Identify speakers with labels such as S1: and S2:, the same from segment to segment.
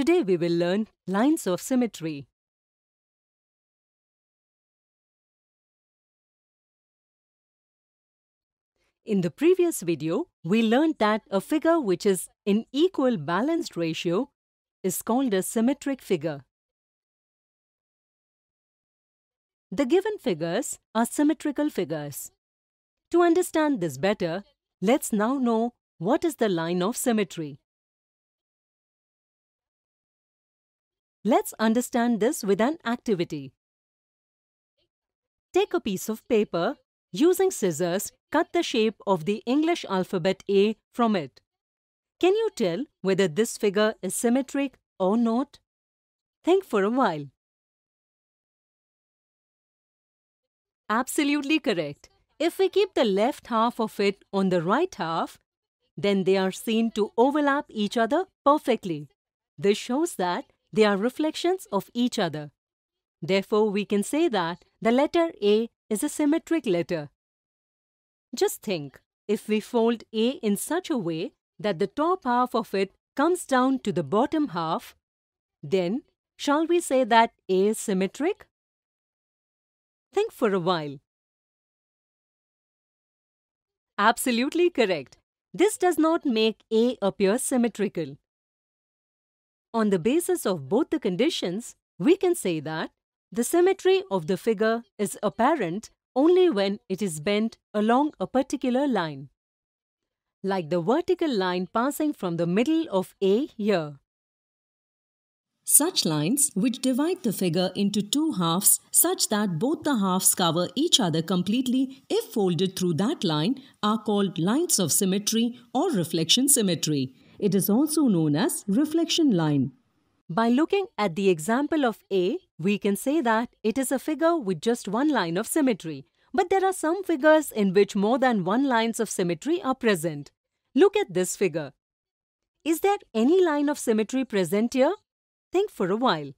S1: Today we will learn lines of symmetry. In the previous video, we learned that a figure which is in equal balanced ratio is called a symmetric figure. The given figures are symmetrical figures. To understand this better, let's now know what is the line of symmetry. Let's understand this with an activity. Take a piece of paper. Using scissors, cut the shape of the English alphabet A from it. Can you tell whether this figure is symmetric or not? Think for a while. Absolutely correct. If we keep the left half of it on the right half, then they are seen to overlap each other perfectly. This shows that they are reflections of each other. Therefore, we can say that the letter A is a symmetric letter. Just think, if we fold A in such a way that the top half of it comes down to the bottom half, then shall we say that A is symmetric? Think for a while. Absolutely correct. This does not make A appear symmetrical. On the basis of both the conditions, we can say that the symmetry of the figure is apparent only when it is bent along a particular line, like the vertical line passing from the middle of A here. Such lines which divide the figure into two halves such that both the halves cover each other completely if folded through that line are called lines of symmetry or reflection symmetry. It is also known as reflection line. By looking at the example of A, we can say that it is a figure with just one line of symmetry. But there are some figures in which more than one lines of symmetry are present. Look at this figure. Is there any line of symmetry present here? Think for a while.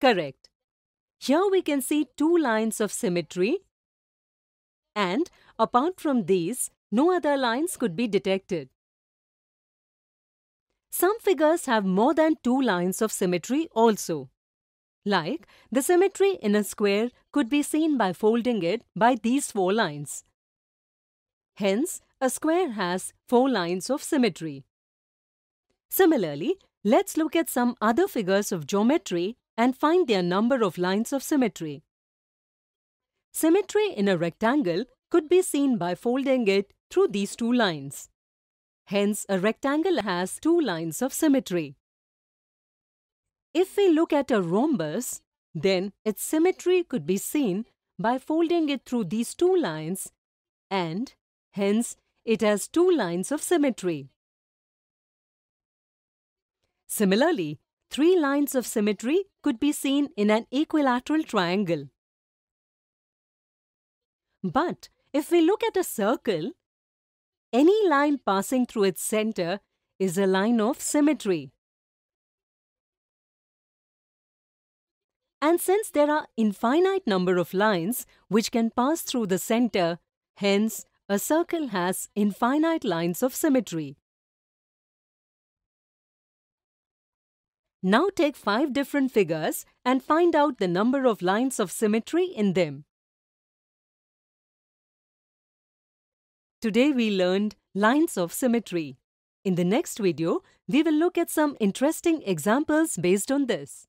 S1: Correct. Here we can see two lines of symmetry and apart from these, no other lines could be detected. Some figures have more than two lines of symmetry also. Like, the symmetry in a square could be seen by folding it by these four lines. Hence, a square has four lines of symmetry. Similarly, let's look at some other figures of geometry and find their number of lines of symmetry. Symmetry in a rectangle could be seen by folding it through these two lines. Hence, a rectangle has two lines of symmetry. If we look at a rhombus, then its symmetry could be seen by folding it through these two lines and, hence, it has two lines of symmetry. Similarly, three lines of symmetry could be seen in an equilateral triangle. But if we look at a circle, any line passing through its center is a line of symmetry. And since there are infinite number of lines which can pass through the center, hence a circle has infinite lines of symmetry. Now take five different figures and find out the number of lines of symmetry in them. Today we learned lines of symmetry. In the next video, we will look at some interesting examples based on this.